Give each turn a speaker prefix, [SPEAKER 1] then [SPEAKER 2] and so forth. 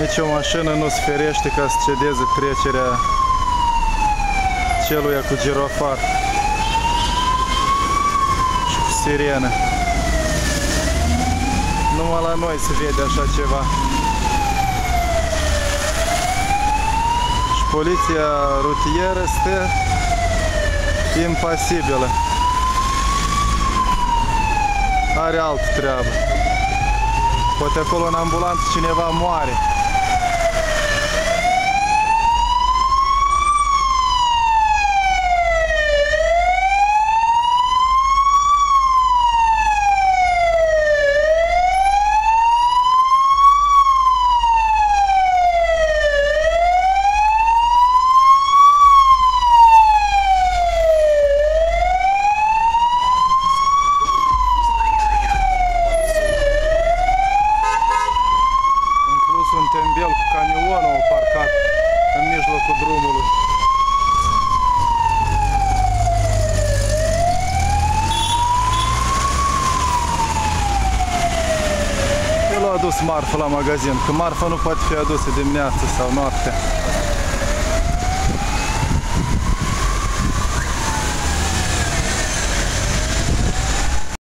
[SPEAKER 1] nici o mașină nu se ferește ca să cedeze trecerea celuia cu girofar și cu sirenă. Numai la noi se vede așa ceva. Și poliția rutieră stă impasibilă. Are altă treabă. Poate acolo în ambulanță cineva moare. În plus un tembel cu camionul parcat în mijlocul drumului. El a adus marfă la magazin, că marfa nu poate fi adusă dimineața sau noaptea.